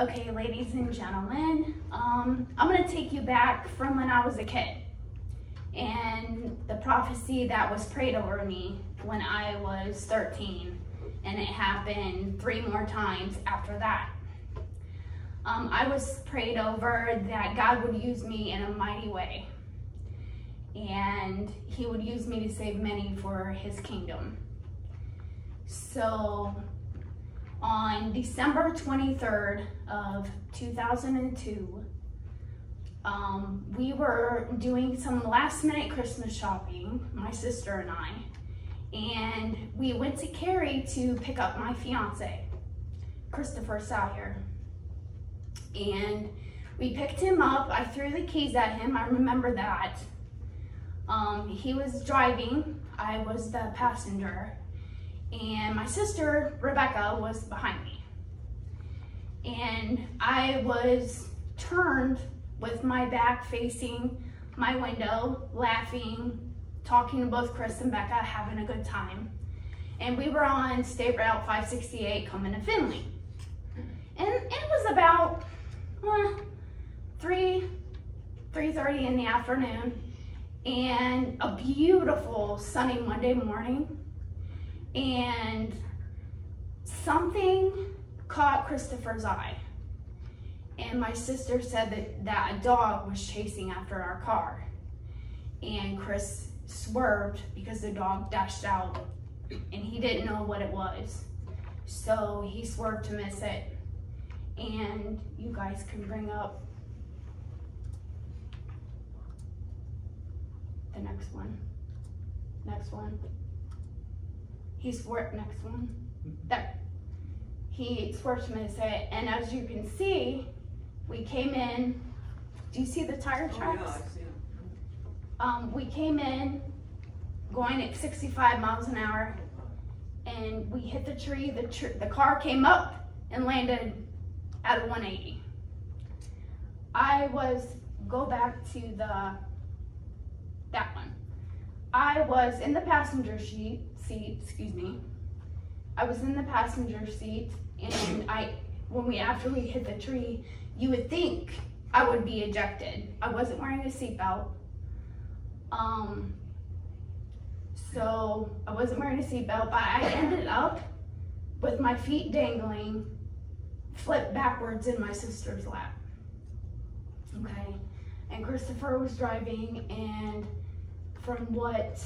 Okay, ladies and gentlemen, um, I'm to take you back from when I was a kid and the prophecy that was prayed over me when I was 13, and it happened three more times after that. Um, I was prayed over that God would use me in a mighty way, and He would use me to save many for His kingdom. So on December 23rd of 2002, um, we were doing some last minute Christmas shopping, my sister and I, and we went to Carey to pick up my fiance, Christopher Sawyer. And we picked him up, I threw the keys at him, I remember that. Um, he was driving, I was the passenger, and my sister, Rebecca, was behind me. And I was turned with my back facing my window, laughing, talking to both Chris and Becca, having a good time. And we were on State Route 568 coming to Findlay. And it was about uh, 3, 3.30 in the afternoon and a beautiful sunny Monday morning and something caught Christopher's eye. And my sister said that, that a dog was chasing after our car. And Chris swerved because the dog dashed out and he didn't know what it was. So he swerved to miss it. And you guys can bring up the next one. Next one. He's swerved, next one. There. He swerved to it. And as you can see, we came in. Do you see the tire tracks? Oh, yeah, I see it. Um, we came in going at 65 miles an hour and we hit the tree. The, tr- the car came up and landed at a 180. I was, go back to the. I was in the passenger seat, seat, excuse me. I was in the passenger seat and I, when we, after we hit the tree, you would think I would be ejected. I wasn't wearing a seatbelt. Um, so I wasn't wearing a seatbelt, but I ended up with my feet dangling, flipped backwards in my sister's lap. Okay. And Christopher was driving, and from what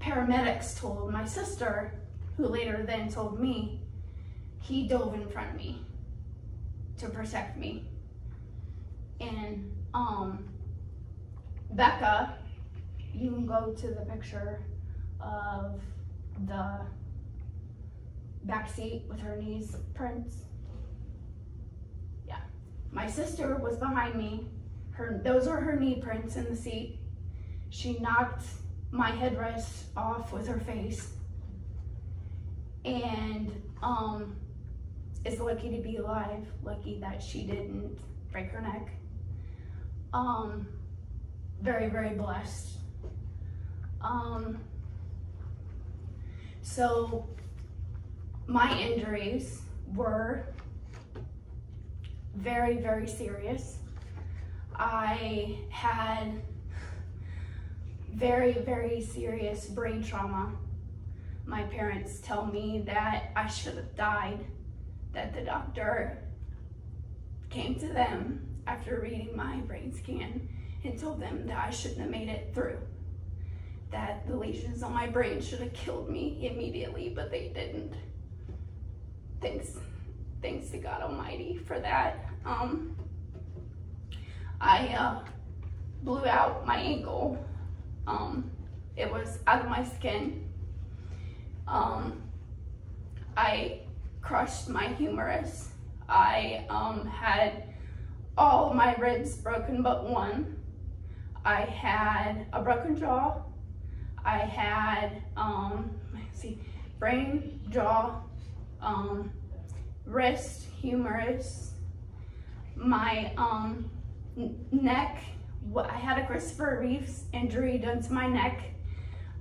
paramedics told my sister, who later then told me, he dove in front of me to protect me. And um, Becca, you can go to the picture of the back seat with her knees prints. Yeah. My sister was behind me. Her those are her knee prints in the seat. She knocked my headrest off with her face. And um is lucky to be alive, lucky that she didn't break her neck. Um very, very blessed. Um, so my injuries were very, very serious. I had very, very serious brain trauma. My parents tell me that I should have died, that the doctor came to them after reading my brain scan and told them that I shouldn't have made it through. That the lesions on my brain should have killed me immediately, but they didn't. Thanks, thanks to God Almighty for that. Um, I uh, blew out my ankle. Um, it was out of my skin. Um, I crushed my humerus. I um, had all my ribs broken but one. I had a broken jaw. I had, um, let's see, brain, jaw, um, wrist, humerus, my um, neck. I had a Christopher Reeves injury done to my neck.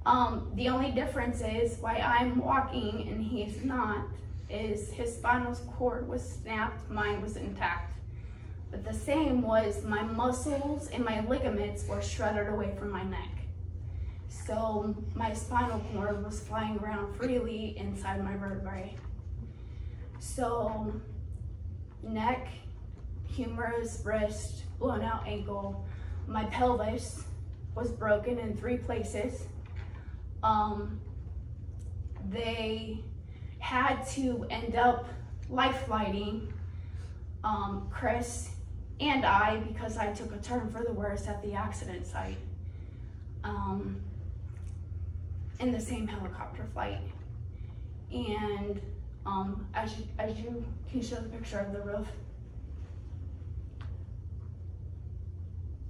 Um, the only difference is why I'm walking and he's not is his spinal cord was snapped, mine was intact. But the same was my muscles and my ligaments were shredded away from my neck. So my spinal cord was flying around freely inside my vertebrae. So neck, humerus, wrist, blown out ankle, my pelvis was broken in three places. Um, they had to end up life flighting um, Chris and I because I took a turn for the worse at the accident site um, in the same helicopter flight. And um, as you, as you can show the picture of the roof,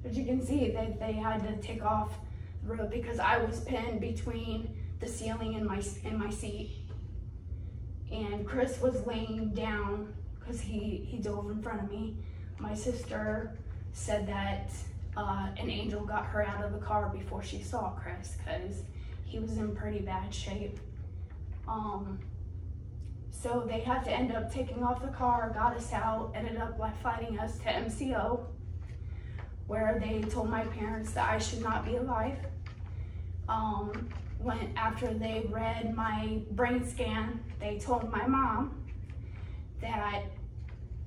as you can see, they, they had to take off the roof because I was pinned between the ceiling and my and my seat. And Chris was laying down because he, he dove in front of me. My sister said that uh, an angel got her out of the car before she saw Chris because he was in pretty bad shape. Um, so they had to end up taking off the car, got us out, ended up life flighting us to MCO, where they told my parents that I should not be alive. Um, when after they read my brain scan, they told my mom that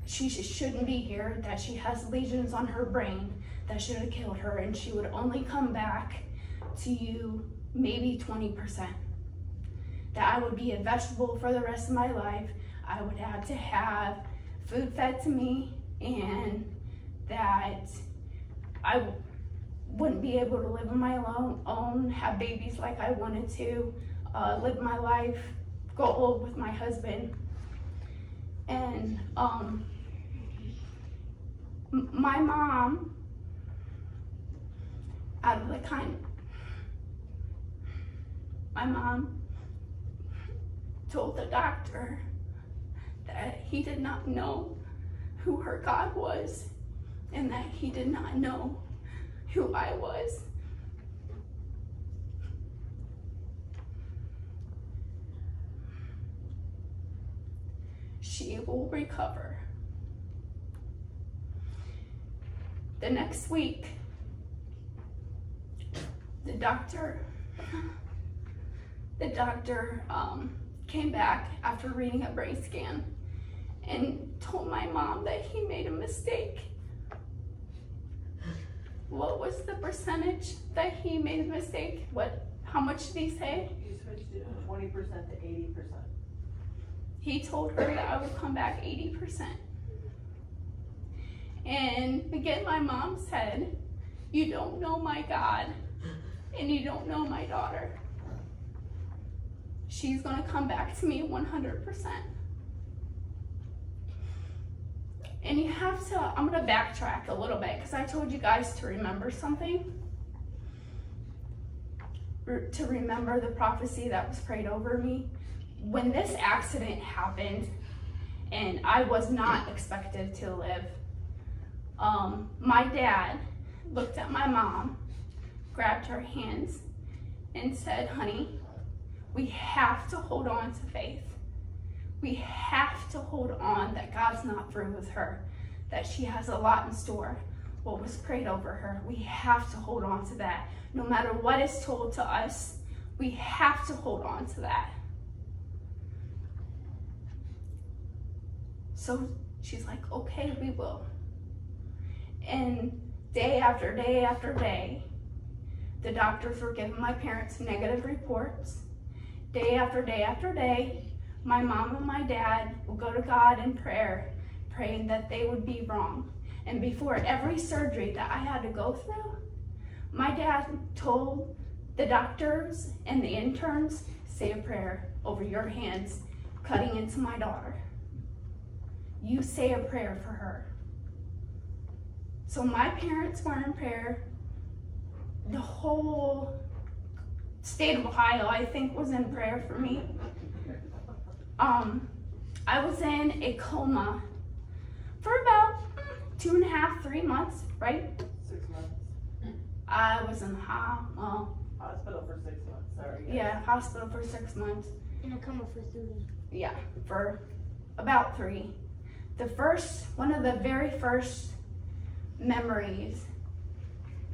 she shouldn't be here, that she has lesions on her brain that should have killed her, and she would only come back to you maybe 20%. That I would be a vegetable for the rest of my life. I would have to have food fed to me, and that I wouldn't be able to live on my own, have babies like I wanted to, uh, live my life, go old with my husband. And um, my mom, out of the kind, my mom told the doctor that he did not know who her God was and that he did not know who I was. She will recover. The next week, the doctor, the doctor um, came back after reading a brain scan and told my mom that he made a mistake what was the percentage that he made a mistake? What, how much did he say? You switched it from twenty percent to eighty percent. He told her that I would come back 80%. And again, my mom said, You don't know my God, and you don't know my daughter. She's gonna come back to me 100%. And you have to, I'm gonna backtrack a little bit because I told you guys to remember something. To remember the prophecy that was prayed over me. When this accident happened, and I was not expected to live, um, my dad looked at my mom, grabbed her hands, and said, Honey, we have to hold on to faith we have to hold on that God's not through with her, that she has a lot in store. What was prayed over her, we have to hold on to that. No matter what is told to us, we have to hold on to that. So she's like, okay, we will. And day after day after day, the doctors were giving my parents negative reports. Day after day after day, my mom and my dad would go to God in prayer, praying that they would be wrong. And before every surgery that I had to go through, my dad told the doctors and the interns, say a prayer over your hands cutting into my daughter. You say a prayer for her. So my parents were in prayer. The whole state of Ohio, I think, was in prayer for me. Um, I was in a coma for about two and a half, three months, right? Six months. I was in the well, Hospital for six months, sorry. yeah, hospital for six months. In a coma for three. yeah, for about three. The first, one of the very first memories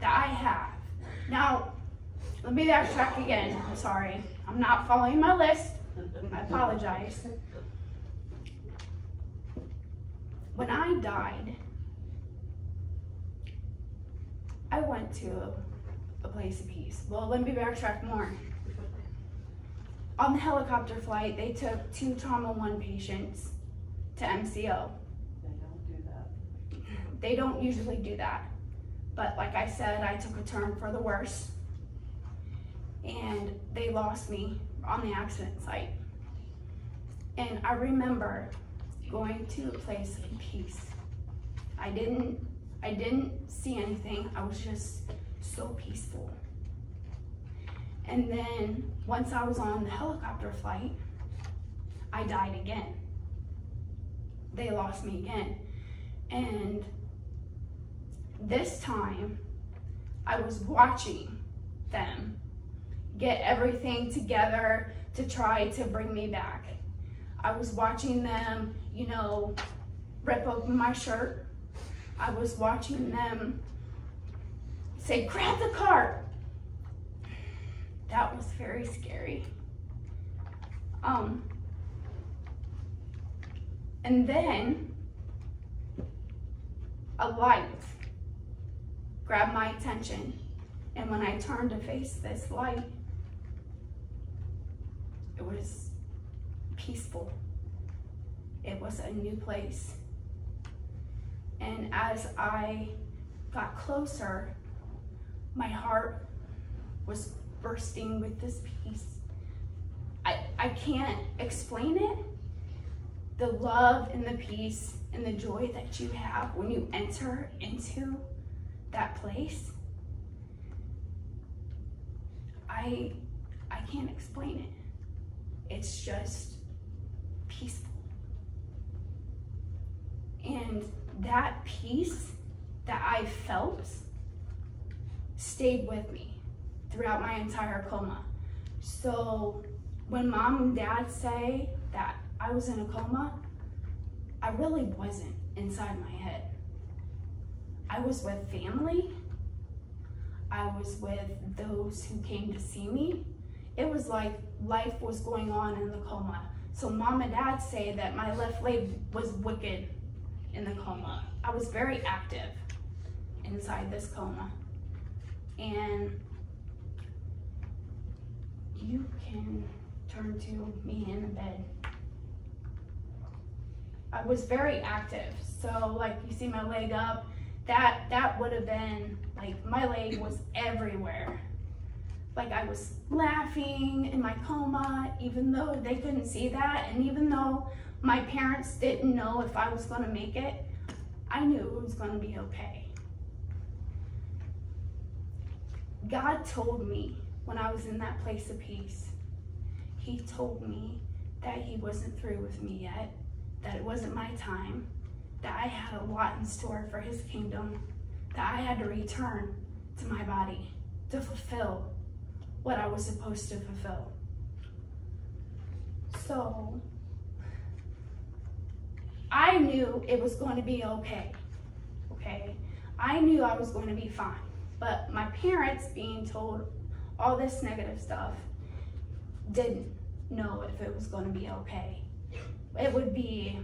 that I have. Now, let me backtrack again. I'm sorry. I'm not following my list. I apologize. When I died, I went to a place of peace. Well, let me backtrack more. On the helicopter flight, they took two trauma one patients to MCO. They don't do that. They don't usually do that. But like I said, I took a turn for the worse. And they lost me on the accident site. And I remember going to a place of peace. I didn't I didn't see anything. I was just so peaceful. And then once I was on the helicopter flight, I died again. They lost me again. And this time, I was watching them get everything together to try to bring me back. I was watching them, you know, rip open my shirt. I was watching them say, grab the cart. That was very scary. Um, and then a light grabbed my attention. And when I turned to face this light, it was peaceful. It was a new place. And as I got closer, my heart was bursting with this peace. I, I can't explain it. The love and the peace and the joy that you have when you enter into that place. I I can't explain it. It's just peaceful. And that peace that I felt stayed with me throughout my entire coma. So when mom and dad say that I was in a coma, I really wasn't inside my head. I was with family. I was with those who came to see me. It was like life was going on in the coma. So mom and dad say that my left leg was wicked in the coma. I was very active inside this coma. And you can turn to me in the bed. I was very active. So like you see my leg up, that that would have been like my leg was everywhere. Like I was laughing in my coma, even though they couldn't see that, and even though my parents didn't know if I was gonna make it, I knew it was gonna be okay. God told me when I was in that place of peace, He told me that He wasn't through with me yet, that it wasn't my time, that I had a lot in store for His kingdom, that I had to return to my body to fulfill what I was supposed to fulfill. So, I knew it was going to be okay. Okay? I knew I was going to be fine. But my parents being told all this negative stuff didn't know if it was going to be okay. It would be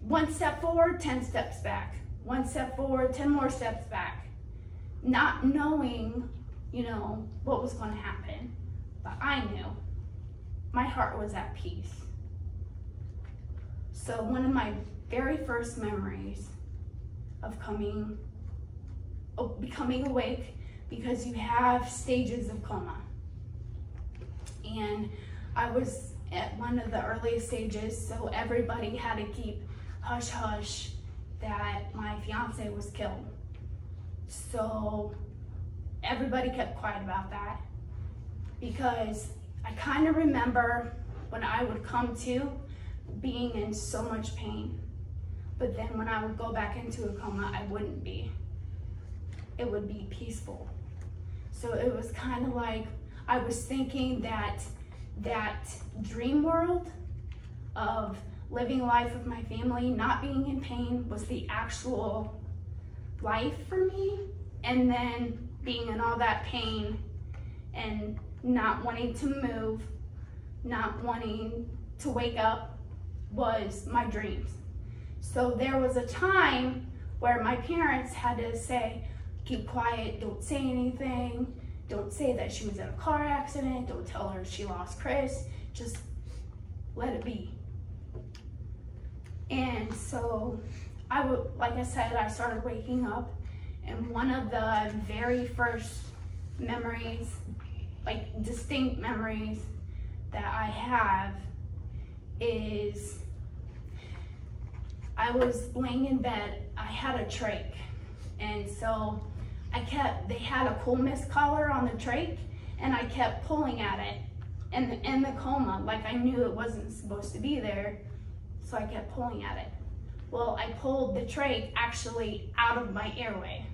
one step forward, 10 steps back. One step forward, 10 more steps back. Not knowing, you know, what was going to happen. But I knew. My heart was at peace. So one of my very first memories of coming, of becoming awake, because you have stages of coma. And I was at one of the earliest stages, so everybody had to keep hush hush that my fiance was killed. So everybody kept quiet about that because I kind of remember when I would come to being in so much pain. But then when I would go back into a coma, I wouldn't be. It would be peaceful. So it was kind of like I was thinking that that dream world of living life with my family, not being in pain was the actual life for me. And then being in all that pain and not wanting to move, not wanting to wake up was my dreams. So there was a time where my parents had to say, keep quiet, don't say anything, don't say that she was in a car accident, don't tell her she lost Chris, just let it be. And so I would, like I said, I started waking up and one of the very first memories, like distinct memories that I have is I was laying in bed, I had a trach. And so I kept, they had a cool mist collar on the trach and I kept pulling at it in the, in the coma, like I knew it wasn't supposed to be there. So I kept pulling at it. Well, I pulled the trach actually out of my airway.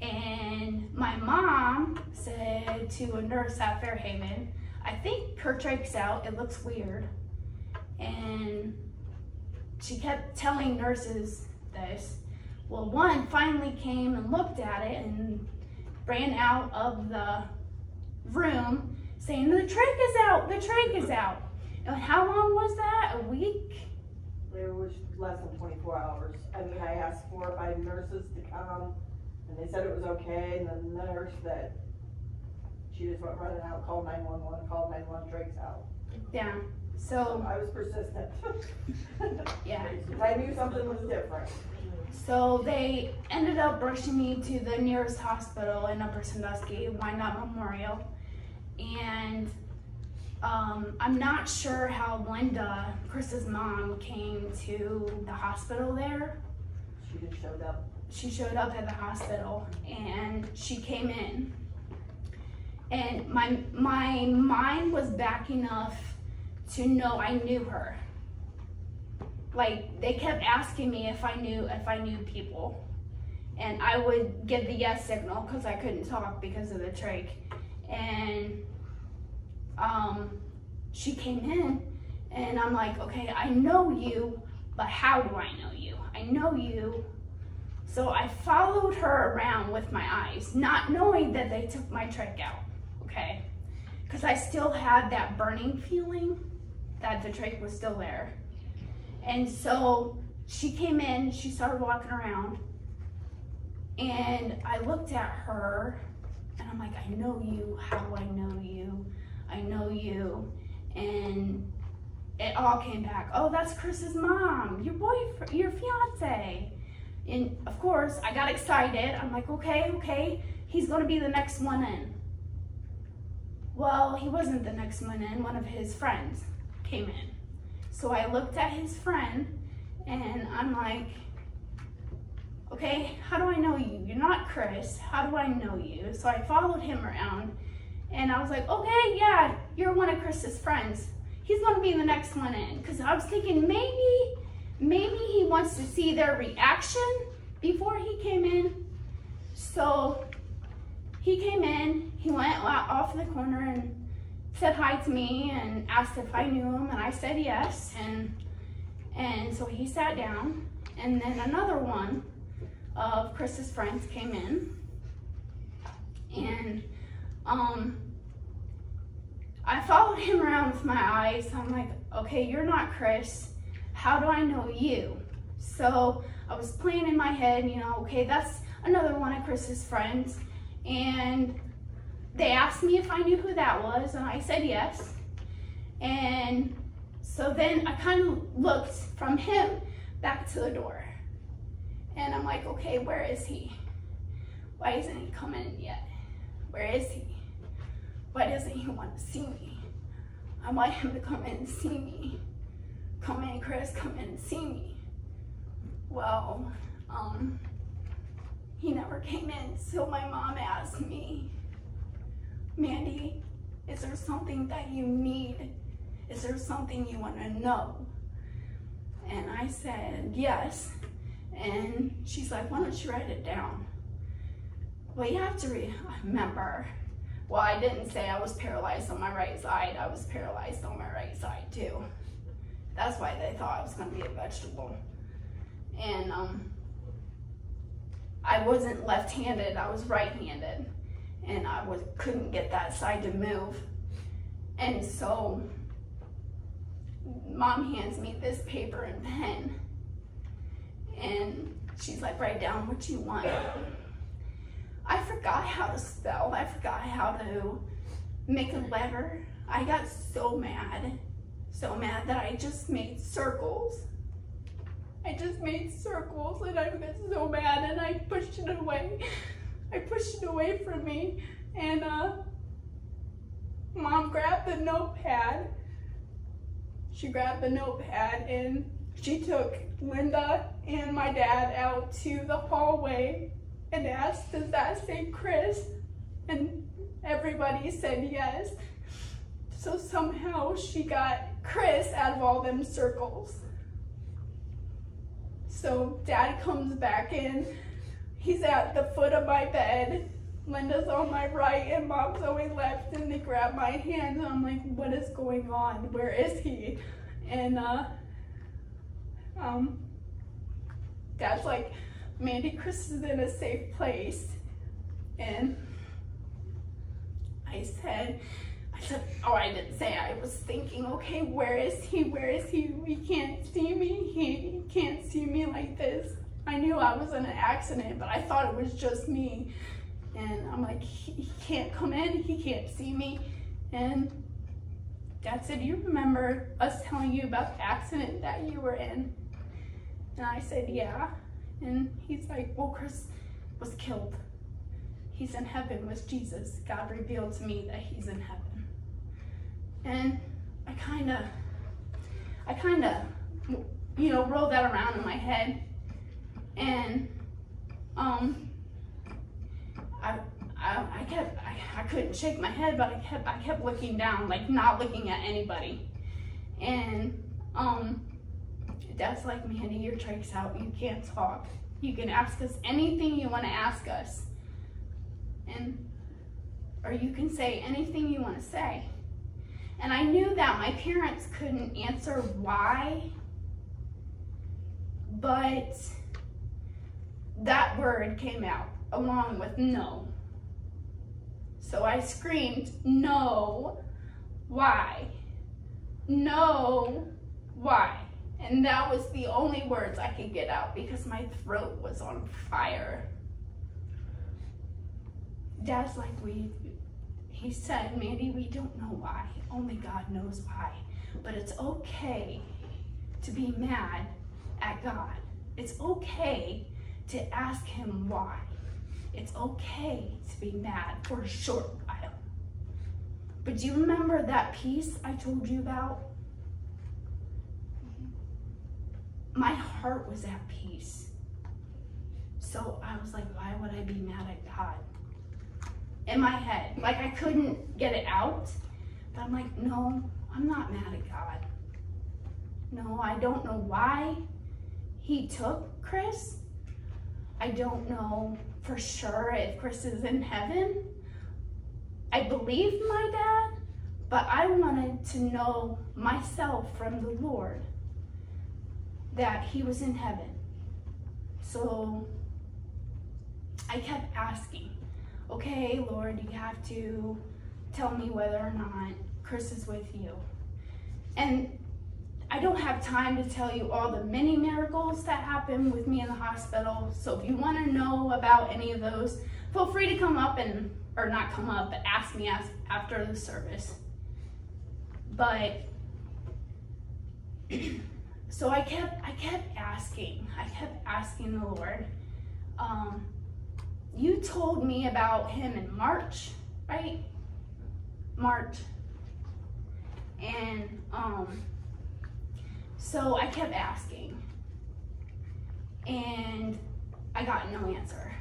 And my mom said to a nurse at Fairhaven, I think her trach's out, it looks weird. And she kept telling nurses this. Well, one finally came and looked at it and ran out of the room saying, the trach is out, the trach is out. And how long was that? A week? It was less than twenty-four hours. I mean, I asked four or five nurses to come, and they said it was okay, and then the nurse that, she just went running out, called nine-one-one, called nine-one, trach's out. Yeah. So So, I was persistent. yeah. I knew something was different. So they ended up rushing me to the nearest hospital in Upper Sandusky, Wyandot Memorial. And um, I'm not sure how Linda, Chris's mom, came to the hospital there. She just showed up. She showed up at the hospital and she came in. And my my mind was back enough to know I knew her. Like they kept asking me if I knew if I knew people. And I would give the yes signal because I couldn't talk because of the trach. And um, she came in and I'm like, okay, I know you, but how do I know you? I know you. So I followed her around with my eyes, not knowing that they took my trach out, okay? Because I still had that burning feeling that the trach was still there. And so she came in, she started walking around, and I looked at her and I'm like, I know you. How do I know you? I know you. And it all came back. Oh, that's Chris's mom, your boyfriend, your fiance. And of course, I got excited. I'm like, okay, okay, he's gonna be the next one in. Well, he wasn't the next one in. One of his friends came in. So I looked at his friend and I'm like, okay, how do I know you? You're not Chris. How do I know you? So I followed him around and I was like, okay, yeah, you're one of Chris's friends. He's gonna be the next one in. Cause I was thinking maybe, maybe he wants to see their reaction before he came in. So he came in, he went off in the corner and said hi to me and asked if I knew him and I said yes. And, and so he sat down and then another one of Chris's friends came in and um, I followed him around with my eyes. I'm like, okay, you're not Chris. How do I know you? So I was playing in my head, you know, okay, that's another one of Chris's friends. And they asked me if I knew who that was, and I said yes. And so then I kind of looked from him back to the door. And I'm like, okay, where is he? Why isn't he coming yet? Where is he? Why doesn't he want to see me? I want him to come in and see me. Come in, Chris, come in and see me. Well, um, he never came in, so my mom asked me, Mandy, is there something that you need? Is there something you want to know? And I said, yes. And she's like, why don't you write it down? Well, you have to remember, Well, I didn't say I was paralyzed on my right side. I was paralyzed on my right side too. That's why they thought I was gonna be a vegetable. And um, I wasn't left-handed. I was right-handed, and I was couldn't get that side to move. And so, mom hands me this paper and pen, and she's like, "Write down what you want." I forgot how to spell. I forgot how to make a letter. I got so mad, so mad that I just made circles. I just made circles and I got so mad and I pushed it away. I pushed it away from me and uh, mom grabbed the notepad. She grabbed the notepad and she took Linda and my dad out to the hallway and asked, does that say Chris? And everybody said yes. So somehow she got Chris out of all them circles. So dad comes back in. He's at the foot of my bed. Linda's on my right and mom's on my left and they grab my hand and I'm like, what is going on? Where is he? And uh, um, dad's like, Mandy, Chris is in a safe place. And I said, I said, oh, I didn't say, I was thinking, okay, where is he? Where is he? He can't see me. He can't see me like this. I knew I was in an accident, but I thought it was just me. And I'm like, he, he can't come in. He can't see me. And Dad said, you remember us telling you about the accident that you were in? And I said, yeah. And he's like, well, Chris was killed. He's in heaven with Jesus. God revealed to me that he's in heaven. And I kind of, I kind of, you know, rolled that around in my head. And, um, I, I, I kept, I, I couldn't shake my head, but I kept, I kept looking down, like not looking at anybody. And, um, Dad's like, Mandy, your trach's out. You can't talk. You can ask us anything you want to ask us. And, or you can say anything you want to say. And I knew that my parents couldn't answer why, but that word came out along with no. So I screamed, no, why? No, why? And that was the only words I could get out because my throat was on fire. Dad's like, we, he said, Mandy, we don't know why. Only God knows why. But it's okay to be mad at God. It's okay to ask him why. It's okay to be mad for a short while. But do you remember that peace I told you about? my heart was at peace. So I was like, why would I be mad at God? In my head, like I couldn't get it out, but I'm like, no, I'm not mad at God. No, I don't know why he took Chris. I don't know for sure if Chris is in heaven. I believe my dad, but I wanted to know myself from the Lord that he was in heaven. So I kept asking, okay, Lord, you have to tell me whether or not Chris is with you. And I don't have time to tell you all the many miracles that happened with me in the hospital. So if you want to know about any of those, feel free to come up and, or not come up, but ask me after the service. But so I kept I kept asking. I kept asking the Lord. Um, you told me about him in March, right? March. And um, so I kept asking. And I got no answer.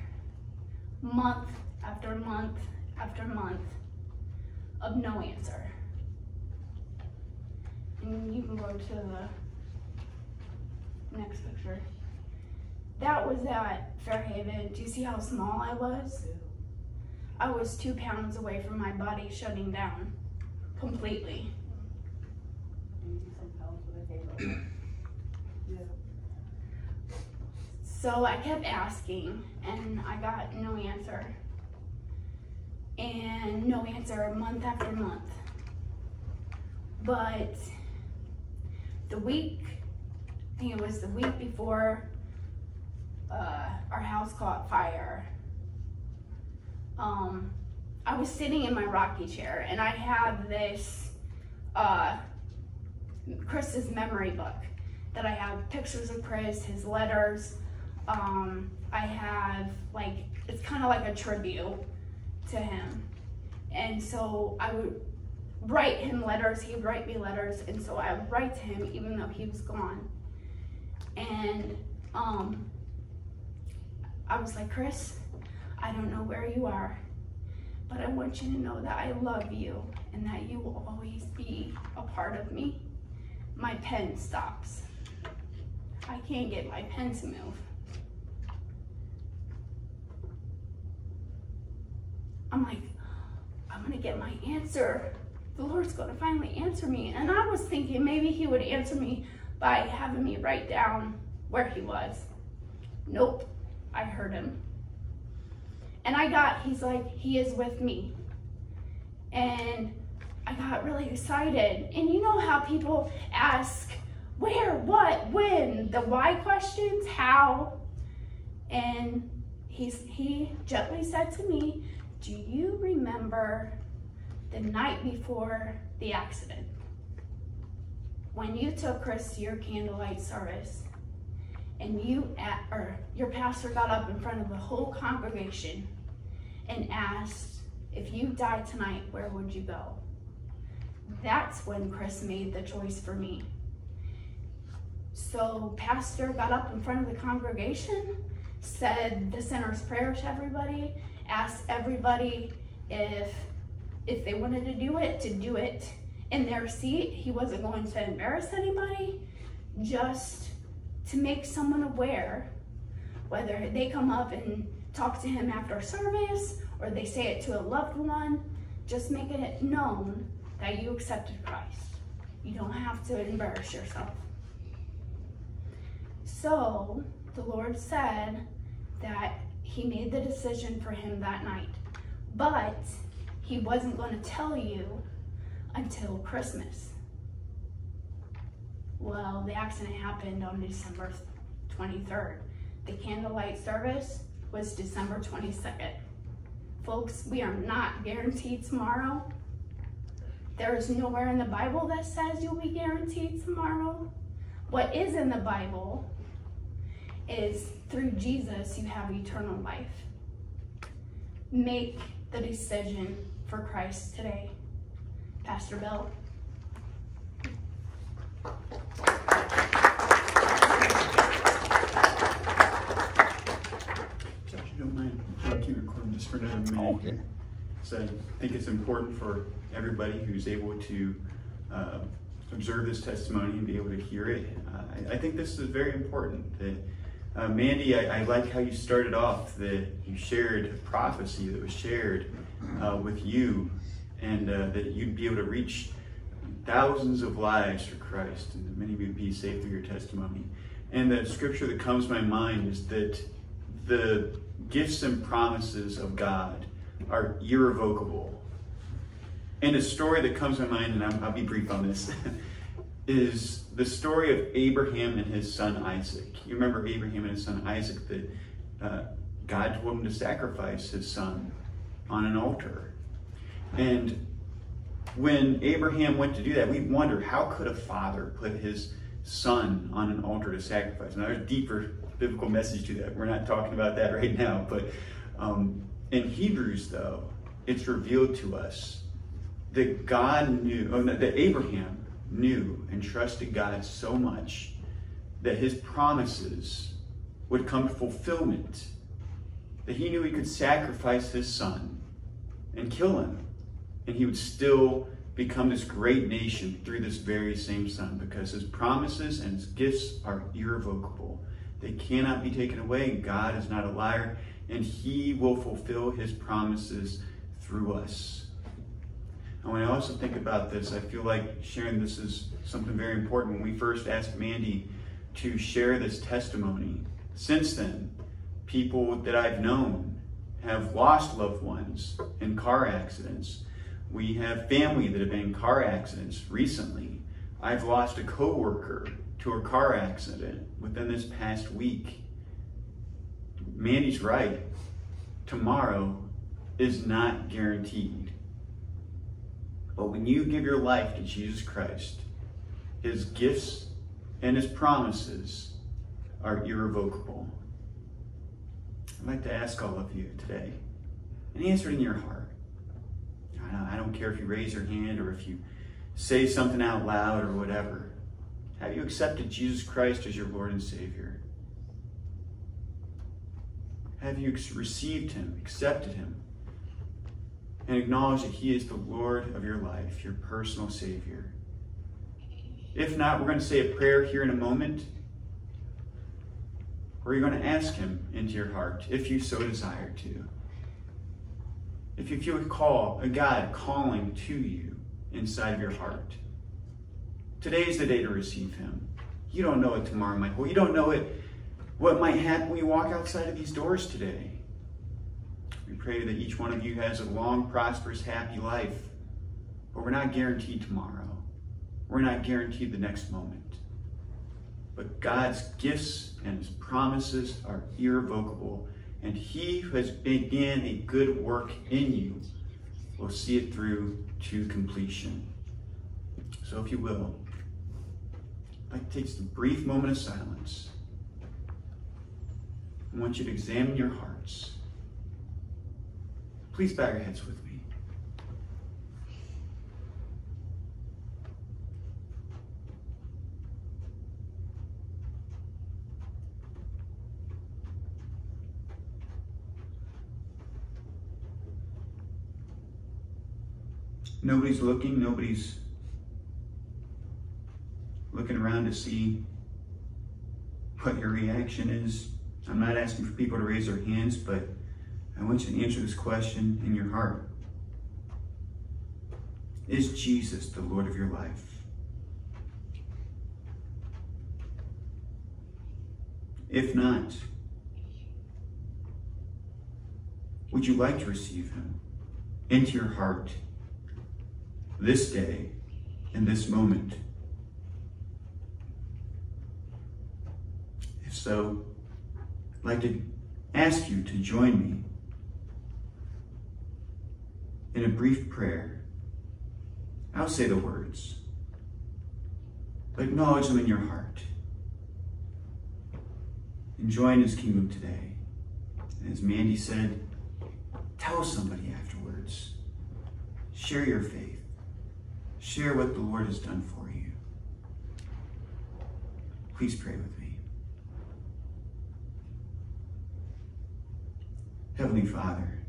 Month after month after month of no answer. And you can go to the next picture. That was at Fairhaven. Do you see how small I was? I was two pounds away from my body shutting down completely. So I kept asking and I got no answer. And no answer month after month. But the week, I think it was the week before uh, our house caught fire, um, I was sitting in my rocky chair and I have this uh, Chris's memory book that I have pictures of Chris, his letters. Um, I have like, it's kind of like a tribute to him. And so I would write him letters, he would write me letters, and so I would write to him even though he was gone. And um, I was like, Chris, I don't know where you are, but I want you to know that I love you and that you will always be a part of me. My pen stops. I can't get my pen to move. I'm like, I'm gonna get my answer. The Lord's gonna finally answer me. And I was thinking maybe He would answer me by having me write down where He was. Nope, I heard Him. And I got, He's like, He is with me. And I got really excited. And you know how people ask, where, what, when, the why questions, how? And he's, he gently said to me, do you remember the night before the accident? When you took Chris to your candlelight service and you, at, or your pastor got up in front of the whole congregation and asked, if you died tonight, where would you go? That's when Chris made the choice for me. So pastor got up in front of the congregation, said the sinner's prayer to everybody, asked everybody if if they wanted to do it, to do it in their seat. He wasn't going to embarrass anybody, just to make someone aware, whether they come up and talk to him after service or they say it to a loved one, just making it known that you accepted Christ. You don't have to embarrass yourself. So the Lord said that he made the decision for him that night, but he wasn't going to tell you until Christmas. Well, the accident happened on December 23rd. The candlelight service was December 22nd. Folks, we are not guaranteed tomorrow. There is nowhere in the Bible that says you'll be guaranteed tomorrow. What is in the Bible is through Jesus you have eternal life. Make the decision for Christ today. Pastor Bill. Josh, you don't mind keep recording just for another minute? Okay. So I think it's important for everybody who's able to uh, observe this testimony and be able to hear it. Uh, I, I think this is very important. That uh, Mandy, I, I like how you started off. That you shared a prophecy that was shared uh, with you, and uh, that you'd be able to reach thousands of lives for Christ, and that many would be saved through your testimony. And the scripture that comes to my mind is that the gifts and promises of God are irrevocable. And a story that comes to my mind, and I'll, I'll be brief on this, is the story of Abraham and his son Isaac. You remember Abraham and his son Isaac, that uh, God told him to sacrifice his son on an altar. And when Abraham went to do that, we wonder how could a father put his son on an altar to sacrifice? Now, there's a deeper biblical message to that. We're not talking about that right now. But um, in Hebrews, though, it's revealed to us that God knew, oh, that Abraham knew and trusted God so much that his promises would come to fulfillment. That he knew he could sacrifice his son and kill him, and he would still become this great nation through this very same son because his promises and his gifts are irrevocable They cannot be taken away. God is not a liar, and He will fulfill His promises through us. And when I also think about this, I feel like sharing this is something very important. When we first asked Mandy to share this testimony, since then, people that I've known have lost loved ones in car accidents. We have family that have been in car accidents recently. I've lost a coworker to a car accident within this past week. Mandy's right. Tomorrow is not guaranteed. But when you give your life to Jesus Christ, his gifts and his promises are irrevocable. I'd like to ask all of you today, and answer it in your heart. I don't care if you raise your hand or if you say something out loud or whatever. Have you accepted Jesus Christ as your Lord and Savior? Have you received Him, accepted Him, and acknowledged that He is the Lord of your life, your personal Savior? If not, we're going to say a prayer here in a moment or you're going to ask Him into your heart if you so desire to. If you feel a call, a God calling to you inside of your heart, today is the day to receive Him. You don't know what tomorrow might hold. You don't know it, what might happen when you walk outside of these doors today. We pray that each one of you has a long, prosperous, happy life. But we're not guaranteed tomorrow. We're not guaranteed the next moment. But God's gifts and his promises are irrevocable. And he who has begun a good work in you will see it through to completion. So if you will, to take a brief moment of silence. I want you to examine your hearts. Please bow your heads with me. Nobody's looking, nobody's looking around to see what your reaction is. I'm not asking for people to raise their hands, but I want you to answer this question in your heart. Is Jesus the Lord of your life? If not, would you like to receive him into your heart this day and this moment? If so, I'd like to ask you to join me in a brief prayer. I'll say the words, but acknowledge them in your heart. And join his kingdom today. And as Mandy said, tell somebody afterwards. Share your faith. Share what the Lord has done for you. Please pray with me. Heavenly Father,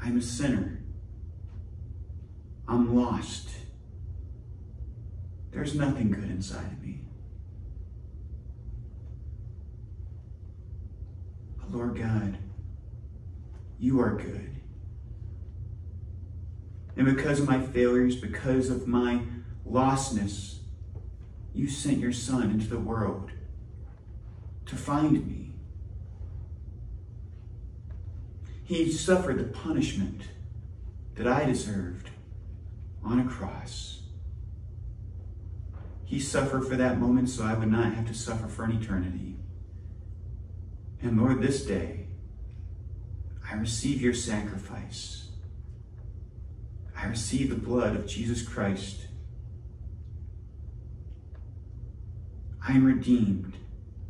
I'm a sinner. I'm lost. There's nothing good inside of me. But Lord God, you are good. And because of my failures, because of my lostness, you sent your son into the world to find me. He suffered the punishment that I deserved on a cross. He suffered for that moment so I would not have to suffer for an eternity. And Lord, this day, I receive your sacrifice. I receive the blood of Jesus Christ. I am redeemed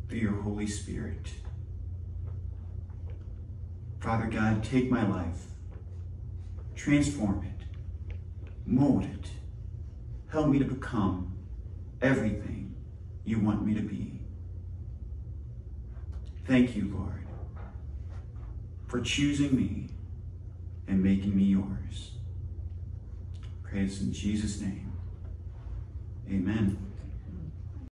through your Holy Spirit. Father God, take my life, transform it, mold it, help me to become everything you want me to be. Thank you, Lord, for choosing me and making me yours. Praise in Jesus' name. Amen.